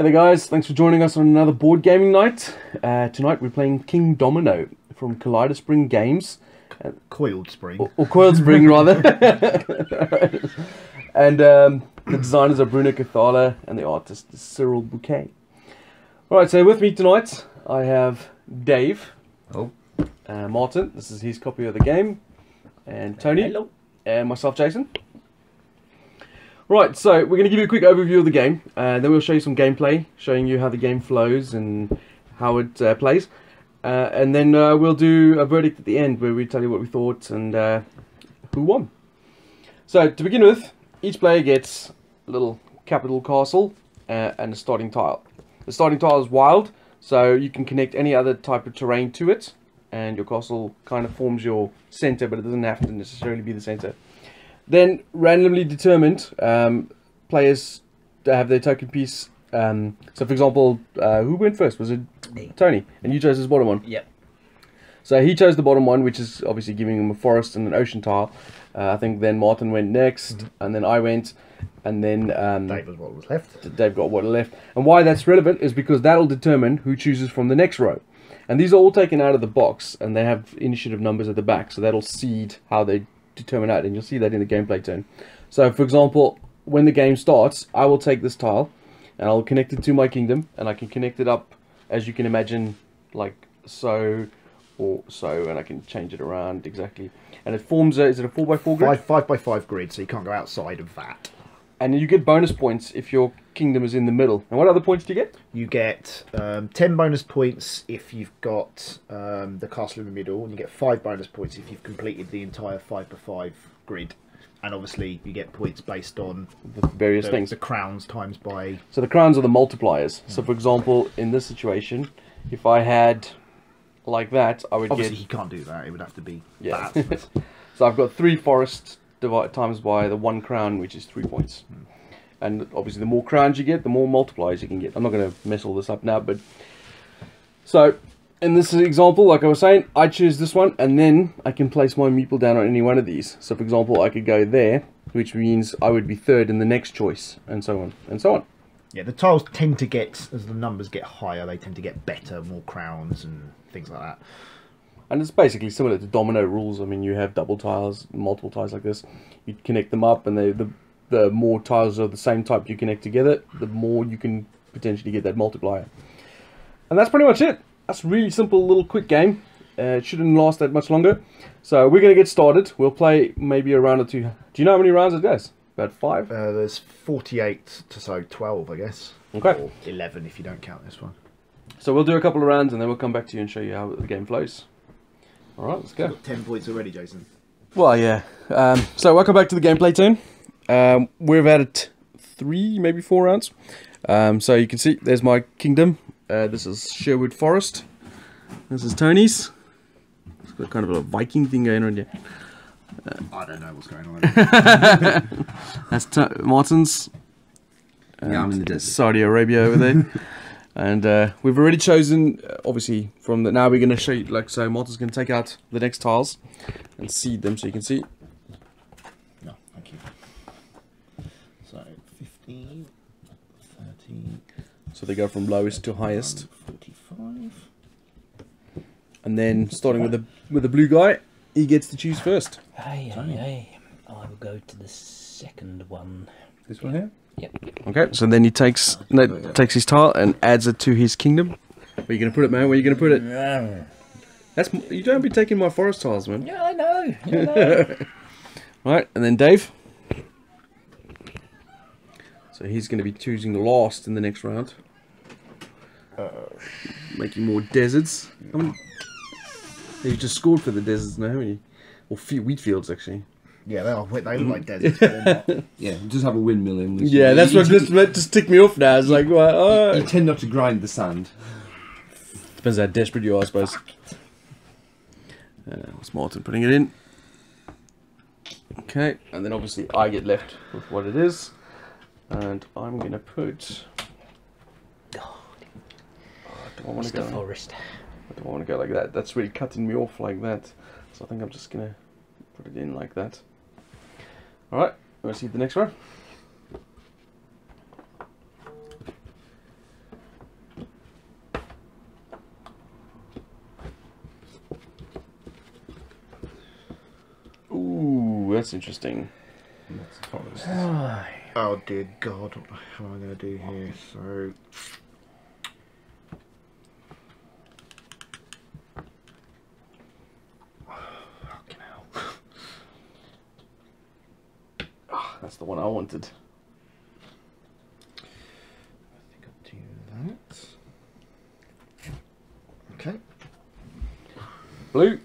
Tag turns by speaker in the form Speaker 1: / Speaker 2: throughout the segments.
Speaker 1: Hey there guys, thanks for joining us on another board gaming night. Uh, tonight we're playing Kingdomino from Collider Spring Games.
Speaker 2: Coiled spring.
Speaker 1: Or, or Coiled Spring rather. and um, the designers are Bruno Cathala and the artist is Cyril Bouquet. Alright, so with me tonight I have Dave.
Speaker 3: Oh.
Speaker 1: Uh, Martin, this is his copy of the game. And Tony.
Speaker 4: Hello.
Speaker 1: And myself, Jason. Right, so we're going to give you a quick overview of the game, uh, then we'll show you some gameplay, showing you how the game flows and how it uh, plays. Uh, and then uh, we'll do a verdict at the end where we tell you what we thought and uh, who won. So, to begin with, each player gets a little capital castle uh, and a starting tile. The starting tile is wild, so you can connect any other type of terrain to it, and your castle kind of forms your center, but it doesn't have to necessarily be the center. Then randomly determined um, players have their token piece. Um, so, for example, uh, who went first? Was it
Speaker 4: Me.
Speaker 1: Tony? And you chose his bottom one.
Speaker 4: Yep.
Speaker 1: So he chose the bottom one, which is obviously giving him a forest and an ocean tile. Uh, I think then Martin went next, and then I went, and then um,
Speaker 2: Dave was what was left.
Speaker 1: Dave got what left. And why that's relevant is because that'll determine who chooses from the next row. And these are all taken out of the box, and they have initiative numbers at the back, so that'll seed how they determine out, and you'll see that in the gameplay turn. So, for example, when the game starts, I will take this tile, and I'll connect it to my kingdom, and I can connect it up, as you can imagine, like so, or so, and I can change it around exactly. And it forms a, is it a 4x4 grid?
Speaker 2: Five five by five grid, so you can't go outside of that.
Speaker 1: And you get bonus points if your kingdom is in the middle. And what other points do you get?
Speaker 2: You get um, ten bonus points if you've got um, the castle in the middle, and you get five bonus points if you've completed the entire five by five grid. And obviously, you get points based on
Speaker 1: The various
Speaker 2: the,
Speaker 1: things.
Speaker 2: the crowns times by.
Speaker 1: So the crowns are the multipliers. So for example, in this situation, if I had like that, I would
Speaker 2: Obviously,
Speaker 1: get
Speaker 2: he can't do that. It would have to be
Speaker 1: Yeah.
Speaker 2: that.
Speaker 1: so I've got three forests divided times by the one crown, which is three points. And obviously, the more crowns you get, the more multipliers you can get. I'm not going to mess all this up now, but so in this example, like I was saying, I choose this one, and then I can place my meeple down on any one of these. So, for example, I could go there, which means I would be third in the next choice, and so on and so on.
Speaker 2: yeah, the tiles tend to get as the numbers get higher, they tend to get better, more crowns and things like that.
Speaker 1: And it's basically similar to domino rules. I mean, you have double tiles, multiple tiles like this. You connect them up, and they, the the more tiles of the same type you connect together, the more you can potentially get that multiplier. And that's pretty much it. That's a really simple little quick game. Uh, it shouldn't last that much longer. So we're going to get started. We'll play maybe a round or two. Do you know how many rounds it goes? About five?
Speaker 2: Uh, there's 48 to so 12, I guess.
Speaker 1: Okay.
Speaker 2: Or 11 if you don't count this one.
Speaker 1: So we'll do a couple of rounds and then we'll come back to you and show you how the game flows. Alright, let's go.
Speaker 2: 10 points already, Jason.
Speaker 1: Well, yeah. Um, so welcome back to the gameplay turn. Um, we've had it three, maybe four rounds. Um, so you can see there's my kingdom. Uh, this is Sherwood Forest. This is Tony's. It's got kind of a Viking thing going on here.
Speaker 2: I don't know what's going on.
Speaker 1: That's T- Martin's.
Speaker 3: Yeah, I'm in the desert.
Speaker 1: Saudi Arabia over there. and uh, we've already chosen, uh, obviously, from the. Now we're going to show you, like, so Martin's going to take out the next tiles and seed them so you can see.
Speaker 2: no, thank you. So 15, 13,
Speaker 1: So they go from lowest to highest.
Speaker 2: 45.
Speaker 1: And then starting with the with the blue guy, he gets to choose first.
Speaker 4: Hey, hey, hey. I will go to the second one.
Speaker 3: This one here?
Speaker 4: Yep.
Speaker 1: Okay, so then he takes no, takes his tile and adds it to his kingdom. Where are you gonna put it, man? Where are you gonna put it? That's you don't be taking my forest tiles, man.
Speaker 4: I know. I know.
Speaker 1: Right, and then Dave. So he's gonna be choosing the last in the next round. Making more deserts. How many? You just scored for the deserts now, haven't you? Or wheat fields, actually.
Speaker 2: Yeah, they are. They look like deserts, but they're.
Speaker 3: Yeah, just have a windmill in. which-
Speaker 1: Yeah, that's
Speaker 3: you,
Speaker 1: what
Speaker 3: you,
Speaker 1: just, that just ticked me off now. It's like, well,
Speaker 3: you
Speaker 1: uh,
Speaker 3: tend not to grind the sand.
Speaker 1: depends how desperate you are, I suppose. Uh, what's Martin putting it in? Okay, and then obviously I get left with what it is, and I'm gonna put.
Speaker 4: God,
Speaker 1: Do I want to
Speaker 4: Mr.
Speaker 1: go?
Speaker 4: Forest.
Speaker 1: I don't want to go like that. That's really cutting me off like that. So I think I'm just gonna put it in like that. Alright, let's see the next one. Ooh, that's interesting.
Speaker 2: oh dear god, what am I going to do here? So...
Speaker 1: That's the one I wanted.
Speaker 2: I think I'll do that. Okay.
Speaker 1: Blue.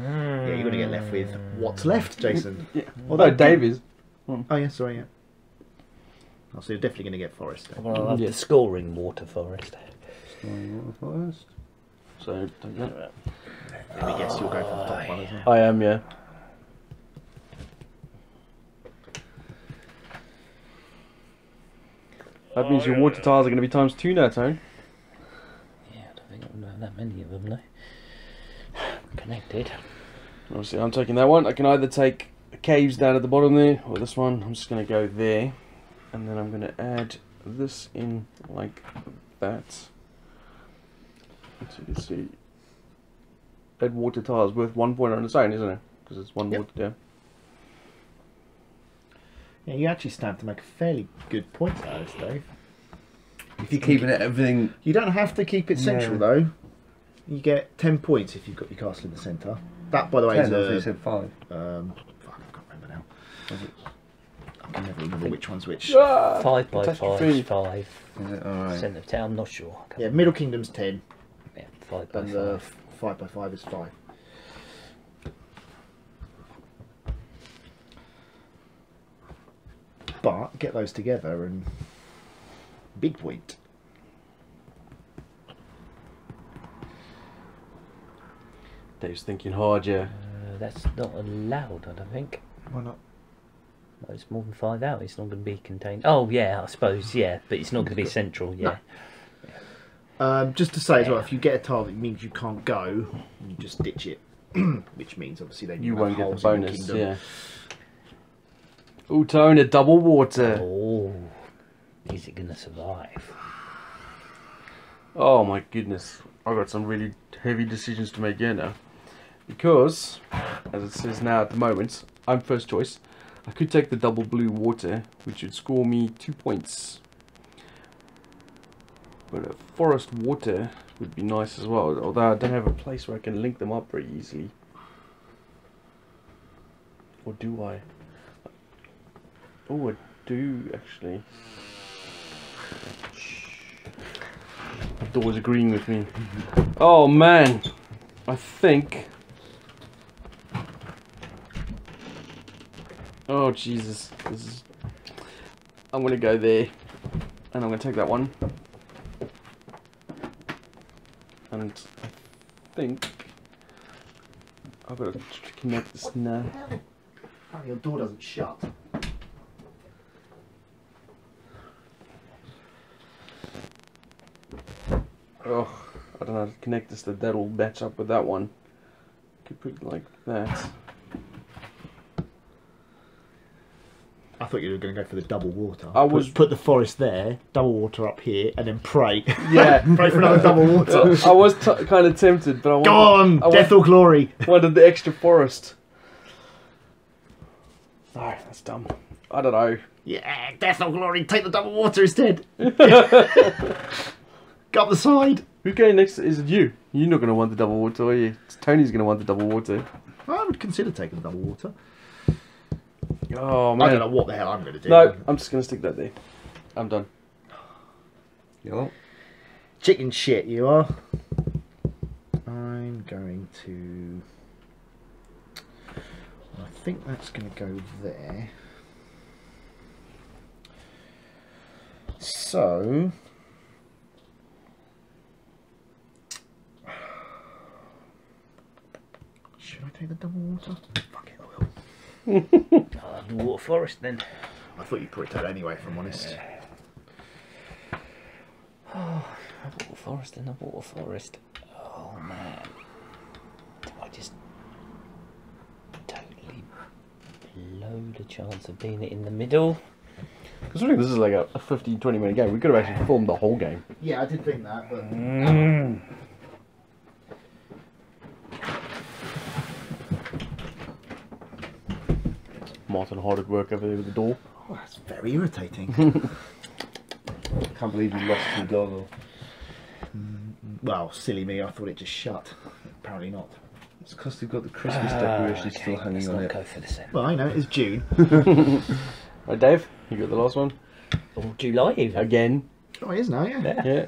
Speaker 2: Yeah, you're going to get left with what's left, Jason.
Speaker 1: Yeah.
Speaker 2: Although
Speaker 1: Although Davies. Hmm.
Speaker 2: Oh, yeah, sorry, yeah. Oh, so you're definitely going to get Forest then.
Speaker 4: Well, I'll have
Speaker 1: Yeah.
Speaker 4: the scoring water forest.
Speaker 3: Storing water forest.
Speaker 1: So take that.
Speaker 2: Let me guess you'll go for the top one as well.
Speaker 1: I am, yeah. That means your water tiles are going to be times two now, Tone.
Speaker 4: Yeah, I don't think I've got that many of them though. Connected.
Speaker 1: Obviously, I'm taking that one. I can either take the caves down at the bottom there, or this one. I'm just going to go there. And then I'm going to add this in like that. So you can see. That water tile is worth one point on its own, isn't it? Because it's one
Speaker 2: Yep.
Speaker 1: water down.
Speaker 2: Yeah, you actually stand to make a fairly good point out of this, Dave.
Speaker 3: If you're keeping it everything,
Speaker 2: You don't have to keep it central
Speaker 1: No.
Speaker 2: though. You get ten points if you've got your castle in the centre. That, by the way,
Speaker 3: ten, I
Speaker 2: is
Speaker 3: thought you
Speaker 2: a,
Speaker 3: said five.
Speaker 2: um, fuck, I can't remember now. I can never remember which one's which.
Speaker 1: Ah,
Speaker 4: Five by
Speaker 1: catastrophe.
Speaker 4: five, five.
Speaker 3: Is it? Alright.
Speaker 4: Centre of town, not sure. I can't-
Speaker 2: Yeah, Middle Kingdom's ten,
Speaker 4: yeah, five by
Speaker 2: and the
Speaker 4: five.
Speaker 2: f- five by five is five. But get those together and big point.
Speaker 1: Dave's thinking hard, yeah.
Speaker 4: Uh, that's not allowed, I don't think.
Speaker 2: Why not?
Speaker 4: No, it's more than five out. It's not going to be contained. Oh yeah, I suppose yeah, but it's not going to be central. Yeah.
Speaker 2: Um, just to say as well, if you get a tile that means you can't go, you just ditch it. Which means obviously then
Speaker 1: You
Speaker 2: have
Speaker 1: won't get the
Speaker 2: holes
Speaker 1: bonus,
Speaker 2: kingdom.
Speaker 1: yeah. Ooh, Tone, a double water.
Speaker 4: Oh, is it going to survive?
Speaker 1: Oh my goodness. I've got some really heavy decisions to make here now. Because, as it says now at the moment, I'm first choice. I could take the double blue water, which would score me two points. But a forest water would be nice as well, although I don't have a place where I can link them up very easily. Or do I? Oh, I do actually. The door's agreeing with me. Oh man, I think. Oh Jesus, this is. I'm gonna go there, and I'm gonna take that one. And I think I've got to connect this now.
Speaker 2: Oh, your door doesn't shut.
Speaker 1: Oh, I don't know how to connect this that that'll match up with that one. Could put it like that.
Speaker 2: I thought you were going to go for the double water.
Speaker 1: I
Speaker 2: Put-
Speaker 1: was-
Speaker 2: put, the forest there, double water up here, and then pray.
Speaker 1: Yeah.
Speaker 2: pray for another double water.
Speaker 1: I was t- kind of tempted, but I wanted,
Speaker 2: Go on,
Speaker 1: I
Speaker 2: death or glory.
Speaker 1: wanted the extra forest. No, that's dumb. I don't know.
Speaker 2: Yeah, death or glory. Take the double water instead. Go up the side.
Speaker 1: Who's going next? Is it you? You're not going to want the double water, are you? It's Tony's going to want the double water.
Speaker 2: I would consider taking the double water.
Speaker 1: Oh man.
Speaker 2: I don't know what the hell I'm going to do.
Speaker 1: No, I'm just going to stick that there. I'm done.
Speaker 3: Yellow.
Speaker 2: Chicken shit, you are. I'm going to. I think that's going to go there. So. Should I take the double water? Fuck it, I will.
Speaker 4: I'll have ah, the water forest then.
Speaker 2: I thought you'd probably take that anyway, if I'm honest.
Speaker 4: A water forest and a water forest. Oh man. Do I just totally blow the chance of being in the middle?
Speaker 1: Considering this is like a, a 15, 20 minute game, we could have actually filmed the whole game.
Speaker 2: Yeah, I did think that, but. Mm.
Speaker 1: Martin hard at work over there with the door.
Speaker 2: Oh, that's very irritating.
Speaker 3: Can't believe you lost the logo.
Speaker 2: well, silly me, I thought it just shut. Apparently not.
Speaker 3: It's because they've got the Christmas
Speaker 4: Ah,
Speaker 3: decorations
Speaker 4: okay,
Speaker 3: still
Speaker 4: let's
Speaker 3: hanging on
Speaker 4: not
Speaker 3: it.
Speaker 4: go for the same.
Speaker 2: Well, I know, it's June.
Speaker 1: Right, Dave, you got the last one
Speaker 4: Or July even.
Speaker 1: again.
Speaker 2: oh, it is now, yeah.
Speaker 4: Yeah.
Speaker 1: Yeah.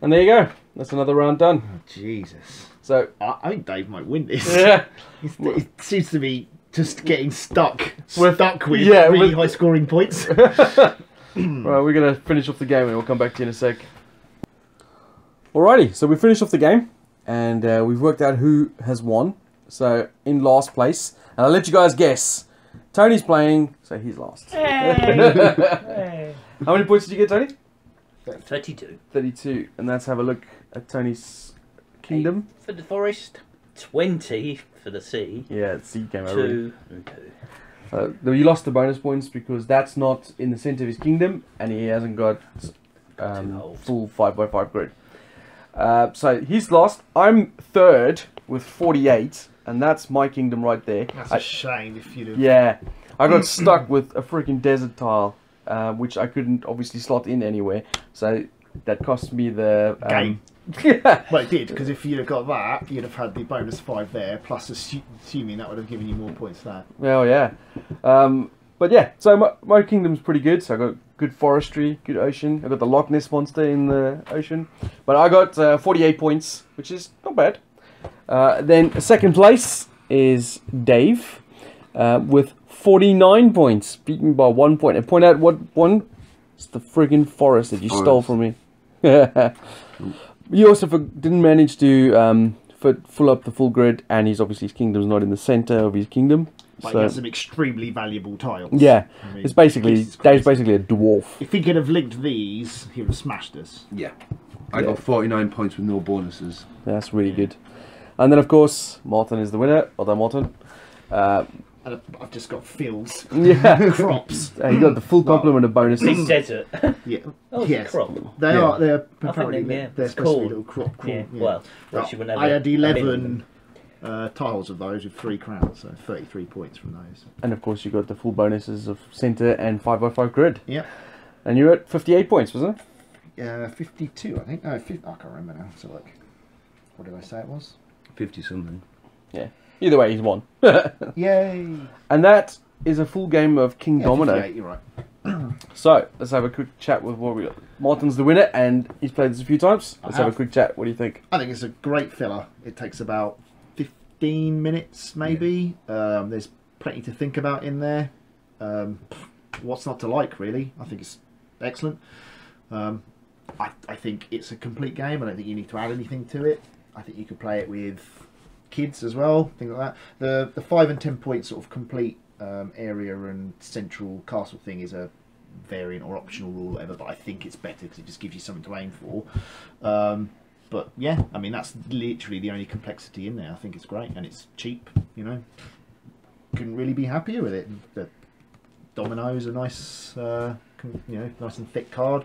Speaker 1: And there you go. That's another round done.
Speaker 2: Oh, Jesus.
Speaker 1: So
Speaker 2: I, I think Dave might win this.
Speaker 1: yeah,
Speaker 2: He's- He seems to be just getting stuck.
Speaker 1: With-
Speaker 2: stuck with
Speaker 1: yeah,
Speaker 2: really
Speaker 1: with-
Speaker 2: high scoring points.
Speaker 1: right, we're gonna finish off the game and we'll come back to you in a sec. Alrighty, so we finished off the game and uh, we've worked out who has won. So in last place, and I'll let you guys guess. Tony's playing, so he's last.
Speaker 4: Hey.
Speaker 1: How many points did you get, Tony?
Speaker 4: 32.
Speaker 1: 32. And let's have a look at Tony's kingdom.
Speaker 4: For the forest, 20 for the C.
Speaker 1: Yeah, it's seed game already.
Speaker 4: 2 and 2.
Speaker 1: Uh, though you lost the bonus points because that's not in the center of his kingdom, and he hasn't got um, full five by five grid. Uh, so he's lost. I'm third with 48, and that's my kingdom right there.
Speaker 2: That's
Speaker 1: I-
Speaker 2: a shame if you'd have.
Speaker 1: yeah, I got stuck with a freaking desert tile, uh, which I couldn't obviously slot in anywhere. So that cost me the um,
Speaker 2: Game.
Speaker 1: Yeah,
Speaker 2: Well, it did, because if you'd have got that, you'd have had the bonus five there, plus assuming that would have given you more points there.
Speaker 1: well, yeah. Um, but yeah, so my, my kingdom's pretty good. So I got good forestry, good ocean. I got the Loch Ness monster in the ocean, but I got uh, 48 points, which is not bad. Uh, then second place is Dave uh, with 49 points, beaten by one point. And point out what one? It's the friggin' forest that you stole from me. you also for, didn't manage to um, fit, fill up the full grid, and he's obviously his kingdom's not in the center of his kingdom.
Speaker 2: But
Speaker 1: so
Speaker 2: he has some extremely valuable tiles.
Speaker 1: yeah,
Speaker 2: I mean,
Speaker 1: it's basically Dave's basically a dwarf.
Speaker 2: If he could have linked these, he would have smashed us.
Speaker 3: Yeah. I
Speaker 1: Yeah.
Speaker 3: got 49 points with no bonuses.
Speaker 1: That's really good. And then of course Martin is the winner. Although Martin, uh,
Speaker 2: And I've- I've just got fields,
Speaker 1: yeah,
Speaker 2: crops.
Speaker 1: uh, you got the full complement of bonuses.
Speaker 4: Big desert.
Speaker 2: Yeah.
Speaker 4: Oh, it's
Speaker 2: yes.
Speaker 4: a crop.
Speaker 2: They
Speaker 1: Yeah.
Speaker 2: are. They're
Speaker 4: think
Speaker 2: apparently
Speaker 4: they- yeah,
Speaker 2: they're
Speaker 4: it's
Speaker 2: supposed to be
Speaker 4: corn.
Speaker 2: little crop corn.
Speaker 4: Yeah,
Speaker 2: yeah.
Speaker 4: well,
Speaker 2: Well,
Speaker 4: she wouldn't have
Speaker 2: I
Speaker 4: a-
Speaker 2: had eleven uh, tiles of those with three crowns, so thirty-three points from those.
Speaker 1: And of course you got the full bonuses of center and five by five grid.
Speaker 2: Yeah.
Speaker 1: And you're at 58 points, wasn't it?
Speaker 2: Uh, fifty-two, I think. No, 50, I can't remember now. So like, what did I say it was?
Speaker 3: 50 something.
Speaker 1: Either way, he's won.
Speaker 2: Yay!
Speaker 1: and that is a full game of King
Speaker 2: Yeah,
Speaker 1: Domino.
Speaker 2: You're right.
Speaker 1: So let's have a quick chat with what we got. Martin's the winner, and he's played this a few times. Let's have. a quick chat. What do you think?
Speaker 2: I think it's a great filler. It takes about 15 minutes, maybe. Um, there's plenty to think about in there. Um, what's not to like, really? I think it's excellent. Um, I, I think it's a complete game. I don't think you need to add anything to it. I think you could play it with kids as well, things like that. The the five and ten point sort of complete um, area and central castle thing is a variant or optional rule, or whatever. But I think it's better because it just gives you something to aim for. Um, but yeah, I mean that's literally the only complexity in there. I think it's great and it's cheap. You know, couldn't really be happier with it. The dominoes are nice, uh, you know, nice and thick card.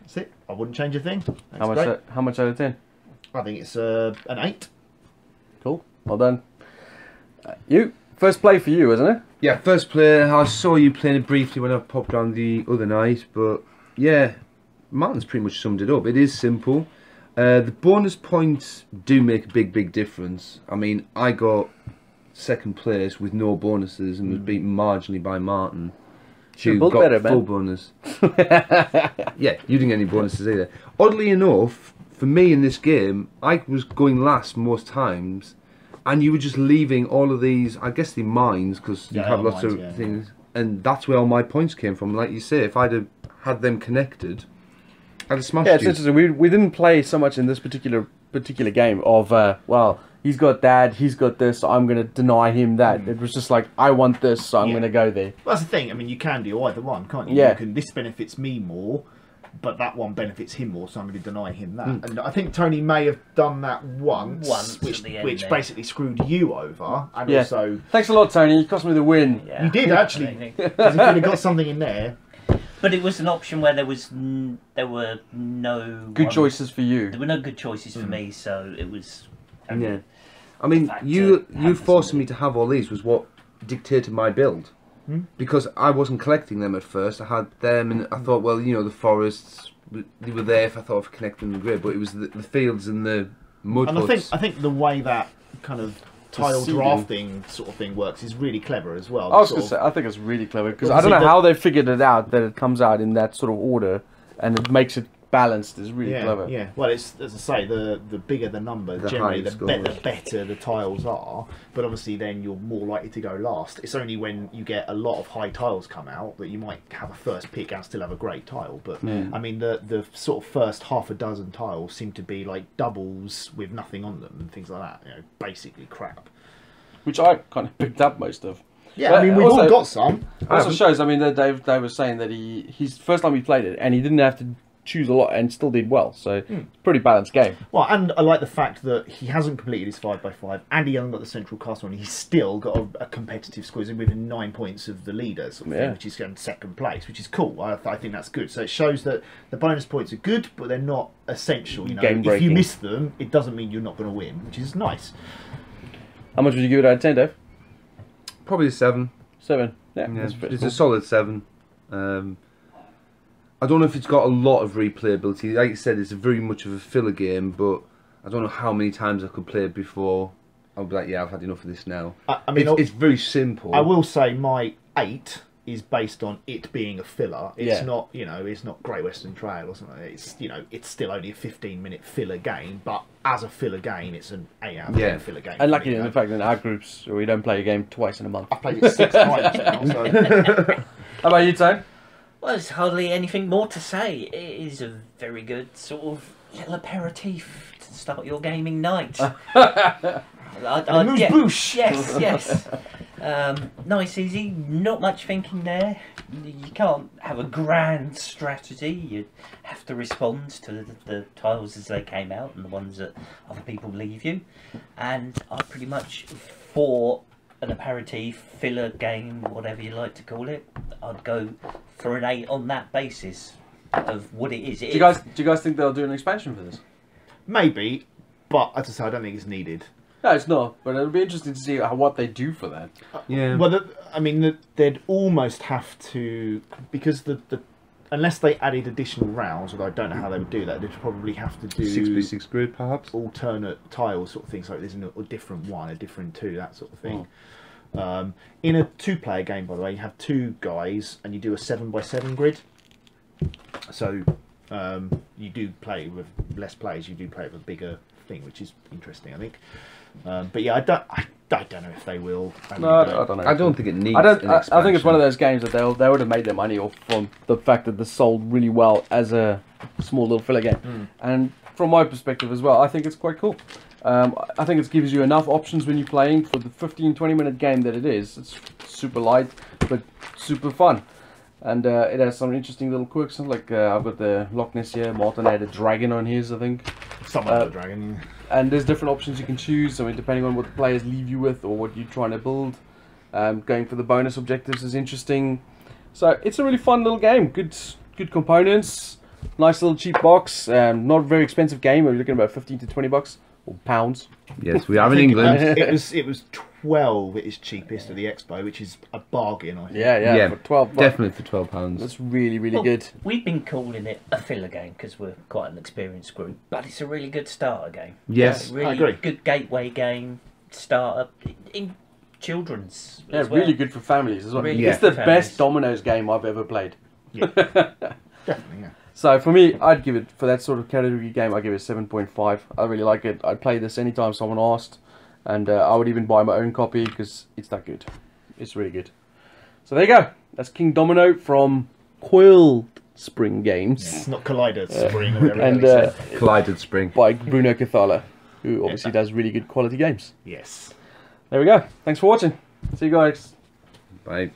Speaker 2: That's it. I wouldn't change a thing. That's
Speaker 1: How much?
Speaker 2: great.
Speaker 1: Out, how much out of ten?
Speaker 2: I think it's uh, an eight.
Speaker 1: Cool. Well done. Uh, you first play for you, isn't it?
Speaker 3: Yeah, first play. I saw you playing it briefly when I popped on the other night, but yeah, Martin's pretty much summed it up. It is simple. Uh, the bonus points do make a big, big difference. I mean, I got second place with no bonuses and was beaten marginally by Martin. Who got
Speaker 1: better, man.
Speaker 3: full bonus. yeah, you didn't get any bonuses either. Oddly enough, for me in this game, I was going last most times, and you were just leaving all of these. I guess the mines because you
Speaker 2: Yeah,
Speaker 3: have lots
Speaker 2: mines,
Speaker 3: of
Speaker 2: yeah.
Speaker 3: things, and that's where all my points came from. Like you say, if I'd have had them connected, I'd have smashed
Speaker 1: Yeah, it's
Speaker 3: you.
Speaker 1: interesting. We, we didn't play so much in this particular particular game of uh, well, he's got that, he's got this, so I'm gonna deny him that. It was just like I want this, so I'm
Speaker 2: Yeah.
Speaker 1: gonna go there.
Speaker 2: Well, that's the thing. I mean, you can do either one, can't you?
Speaker 1: Yeah.
Speaker 2: You can. This benefits me more, but that one benefits him more, so I'm going to deny him that.
Speaker 1: Hmm.
Speaker 2: And I think Tony may have done that once,
Speaker 4: Once
Speaker 2: which
Speaker 4: the end
Speaker 2: which basically screwed you over, and
Speaker 1: Yeah.
Speaker 2: also
Speaker 1: Thanks a lot, Tony. You cost me the win.
Speaker 4: Yeah.
Speaker 2: you did actually. Because if you'd have got something in there,
Speaker 4: But it was an option where there was n- there were no
Speaker 1: Good
Speaker 4: one-
Speaker 1: choices for you.
Speaker 4: There were no good choices for me, so it was. um,
Speaker 3: Yeah. I mean, you you
Speaker 4: have
Speaker 3: forcing me to have all these was what dictated my build.
Speaker 2: Hmm?
Speaker 3: Because I wasn't collecting them at first. I had them, and I thought, well, you know, the forests they were there if I thought of connecting the grid, but it was the, the fields and the mud
Speaker 2: And I think I think the way that kind of tile drafting sort of thing works is really clever as well.
Speaker 1: I was gonna say, I think it's really clever because I don't know
Speaker 2: the-
Speaker 1: how they figured it out that it comes out in that sort of order and it makes it balanced. Is really
Speaker 2: yeah,
Speaker 1: clever.
Speaker 2: yeah. Well, it's as I say, the the bigger the number,
Speaker 3: The
Speaker 2: generally the,
Speaker 3: the
Speaker 2: be- the better the tiles are. But obviously, then you're more likely to go last. It's only when you get a lot of high tiles come out that you might have a first pick and still have a great tile. But I mean, the the sort of first half a dozen tiles seem to be like doubles with nothing on them and things like that. You know, basically crap.
Speaker 1: Which I kind of picked up most of.
Speaker 2: Yeah,
Speaker 1: But
Speaker 2: I mean we've
Speaker 1: also-
Speaker 2: all got some.
Speaker 1: Also shows. I mean, that Dave Dave was saying that he his first time he played it and he didn't have to choose a lot and still did well. So
Speaker 2: Hmm.
Speaker 1: pretty balanced game.
Speaker 2: Well, and I like the fact that he hasn't completed his five by five, and he hasn't got the central castle, and he's still got a, a competitive score. He's within nine points of the leader, sort of thing, which is in second place, which is cool. I, I think that's good. So it shows that the bonus points are good, but they're not essential. You know, if you miss them, it doesn't mean you're not going to win, which is nice.
Speaker 1: How much would you give it out of ten, Dave?
Speaker 3: Probably a seven.
Speaker 1: Seven. Yeah,
Speaker 3: Yeah, it's
Speaker 1: cool.
Speaker 3: a solid seven. Um, I don't know if it's got a lot of replayability. Like you said, it's very much of a filler game, but I don't know how many times I could play it before. I'll be like, yeah, I've had enough of this now.
Speaker 2: I, I mean,
Speaker 3: it's, it's very simple.
Speaker 2: I will say my eight is based on it being a filler. It's
Speaker 1: Yeah.
Speaker 2: not, you know, it's not Great Western Trail or something. It's, you know, it's still only a 15 minute filler game, but as a filler game, it's an 8 out of 10
Speaker 3: Yeah.
Speaker 2: filler game.
Speaker 1: And
Speaker 2: for
Speaker 1: lucky
Speaker 2: me,
Speaker 1: in the fact that in our groups we don't play a game twice in a month.
Speaker 2: I've played it six times now, so.
Speaker 1: How about you, Tone?
Speaker 4: Well, there's hardly anything more to say. It is a very good sort of little aperitif to start your gaming night. I, I,
Speaker 2: Moose
Speaker 4: yeah,
Speaker 2: boosh.
Speaker 4: Yes, yes. Um, nice, easy. Not much thinking there. You can't have a grand strategy. You have to respond to the, the tiles as they came out and the ones that other people leave you. And I pretty much for an aperitif filler game, whatever you like to call it, I'd go for an eight on that basis of what it is.
Speaker 1: Do you guys do you guys think they'll do an expansion for this?
Speaker 2: Maybe, but as I say, I don't think it's needed.
Speaker 1: No, it's not. But it'll be interesting to see how, what they do for that.
Speaker 3: yeah.
Speaker 2: Well, the, I mean, the, they'd almost have to because the, the unless they added additional rounds, although I don't know how they would do that, they'd probably have to do
Speaker 3: six by six grid, perhaps.
Speaker 2: alternate tiles, sort of things like there's a, a different one, a different two, that sort of thing.
Speaker 1: Oh.
Speaker 2: Um, in a two-player game, by the way, you have two guys and you do a seven by seven grid. So um, you do play with less players. You do play with a bigger thing, which is interesting, I think. Um, but yeah, I don't, I, I don't know if they will. I
Speaker 1: No, I,
Speaker 2: don't.
Speaker 1: I don't know.
Speaker 3: I don't think it needs.
Speaker 1: I don't.
Speaker 3: An
Speaker 1: I, I think it's one of those games that they they would have made their money off from the fact that this sold really well as a small little filler game, and from my perspective as well, I think it's quite cool. Um, I think it gives you enough options when you're playing for the 15, 20 minute game that it is. It's super light, but super fun. And uh, it has some interesting little quirks. Like uh, I've got the Loch Ness here. Martin had a dragon on his, I think.
Speaker 2: Someone
Speaker 1: uh,
Speaker 2: uh, dragon.
Speaker 1: and there's different options you can choose. I mean, depending on what the players leave you with or what you're trying to build. Um, going for the bonus objectives is interesting. So it's a really fun little game. Good, good components. Nice little cheap box. Um, not a very expensive game. We're looking at about 15 to 20 bucks or pounds.
Speaker 3: Yes, we are in England.
Speaker 2: it was it was twelve at its cheapest at the expo, which is a bargain. I think.
Speaker 1: Yeah, yeah,
Speaker 3: Yeah,
Speaker 1: for 12 bucks.
Speaker 3: Definitely for twelve pounds.
Speaker 1: That's really, really
Speaker 4: Well,
Speaker 1: good.
Speaker 4: We've been calling it a filler game because we're quite an experienced group, but it's a really good starter game.
Speaker 3: Yes,
Speaker 4: really
Speaker 2: I agree.
Speaker 4: good gateway game starter in children's.
Speaker 1: Yeah,
Speaker 4: as well.
Speaker 1: really good for families as well.
Speaker 4: Really
Speaker 1: it's
Speaker 4: good
Speaker 1: the
Speaker 4: for
Speaker 1: best dominoes game I've ever played.
Speaker 2: Definitely, yeah.
Speaker 1: So for me, I'd give it for that sort of category game. I give it seven point five. I really like it. I'd play this anytime someone asked, and uh, I would even buy my own copy because it's that good. It's really good. So there you go. That's Kingdomino from Coiled Spring Games
Speaker 2: It's not Collider Spring or whatever.
Speaker 1: and
Speaker 2: the hell he
Speaker 1: uh,
Speaker 2: said.
Speaker 3: Collided Spring.
Speaker 1: by Bruno Cathala, who obviously does really good quality games.
Speaker 2: yes.
Speaker 1: There we go. Thanks for watching. See you guys.
Speaker 3: Bye.